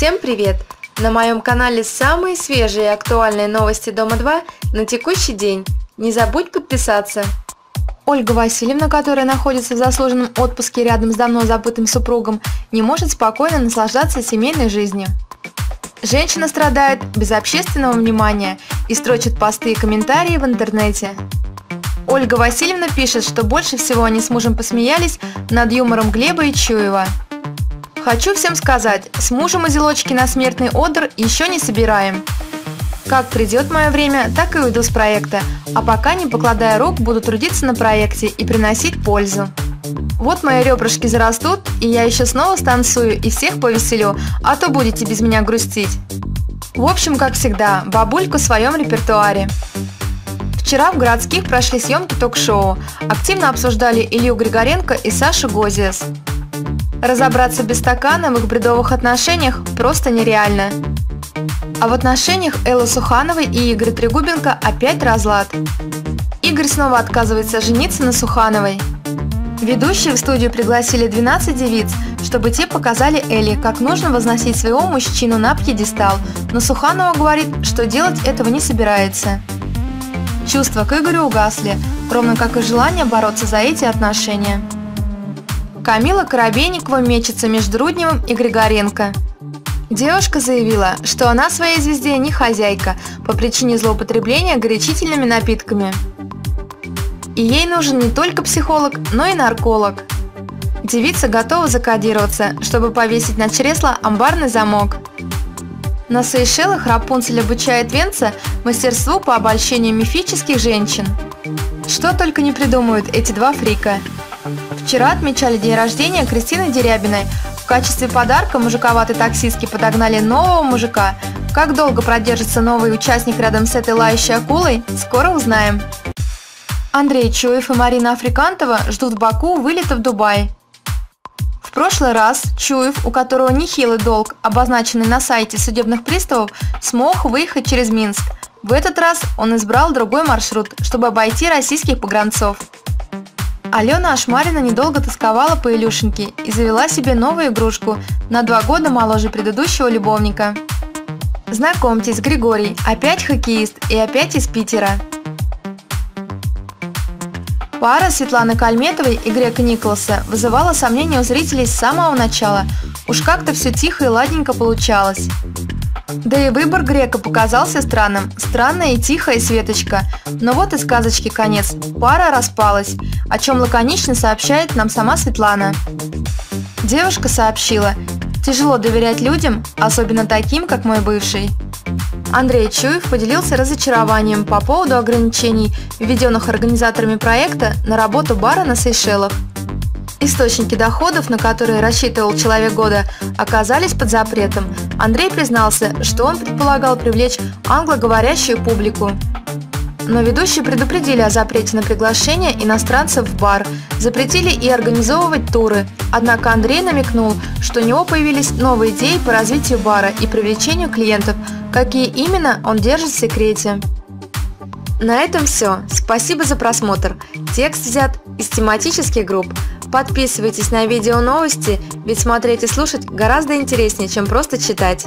Всем привет! На моем канале самые свежие и актуальные новости Дома 2 на текущий день. Не забудь подписаться. Ольга Васильевна, которая находится в заслуженном отпуске рядом с давно забытым супругом, не может спокойно наслаждаться семейной жизнью. Женщина страдает без общественного внимания и строчит посты и комментарии в интернете. Ольга Васильевна пишет, что больше всего они с мужем посмеялись над юмором Глеба и Чуева. Хочу всем сказать, с мужем узелочки на смертный одр еще не собираем. Как придет мое время, так и уйду с проекта, а пока, не покладая рук, буду трудиться на проекте и приносить пользу. Вот мои ребрышки зарастут, и я еще снова станцую и всех повеселю, а то будете без меня грустить. В общем, как всегда, бабулька в своем репертуаре. Вчера в городских прошли съемки ток-шоу. Активно обсуждали Илью Григоренко и Сашу Гозиас. Разобраться без стакана в их бредовых отношениях просто нереально. А в отношениях Эллы Сухановой и Игоря Трегубенко опять разлад. Игорь снова отказывается жениться на Сухановой. Ведущие в студию пригласили 12 девиц, чтобы те показали Элли, как нужно возносить своего мужчину на пьедестал, но Суханова говорит, что делать этого не собирается. Чувства к Игорю угасли, ровно как и желание бороться за эти отношения. Камила Коробейникова мечется между Рудневым и Григоренко. Девушка заявила, что она своей звезде не хозяйка по причине злоупотребления горячительными напитками. И ей нужен не только психолог, но и нарколог. Девица готова закодироваться, чтобы повесить на чресло амбарный замок. На Сейшелах Рапунцель обучает Венца мастерству по обольщению мифических женщин. Что только не придумают эти два фрика – Вчера отмечали день рождения Кристины Дерябиной. В качестве подарка мужиковатые таксистки подогнали нового мужика. Как долго продержится новый участник рядом с этой лающей акулой, скоро узнаем. Андрей Чуев и Марина Африкантова ждут в Баку вылета в Дубай. В прошлый раз Чуев, у которого нехилый долг, обозначенный на сайте судебных приставов, смог выехать через Минск. В этот раз он избрал другой маршрут, чтобы обойти российских погранцов. Алена Ашмарина недолго тосковала по Илюшеньке и завела себе новую игрушку на два года моложе предыдущего любовника. Знакомьтесь, Григорий, опять хоккеист и опять из Питера. Пара Светланы Кальметовой и Грека Николаса вызывала сомнения у зрителей с самого начала. Уж как-то все тихо и ладненько получалось. Да и выбор грека показался странным. Странная и тихая Светочка. Но вот и сказочки конец. Пара распалась, о чем лаконично сообщает нам сама Светлана. Девушка сообщила, тяжело доверять людям, особенно таким, как мой бывший. Андрей Чуев поделился разочарованием по поводу ограничений, введенных организаторами проекта на работу бара на Сейшелах. Источники доходов, на которые рассчитывал человек года, оказались под запретом. Андрей признался, что он предполагал привлечь англоговорящую публику. Но ведущие предупредили о запрете на приглашение иностранцев в бар, запретили и организовывать туры. Однако Андрей намекнул, что у него появились новые идеи по развитию бара и привлечению клиентов. Какие именно, он держит в секрете. На этом все. Спасибо за просмотр. Текст взят из тематических групп. Подписывайтесь на видео новости, ведь смотреть и слушать гораздо интереснее, чем просто читать.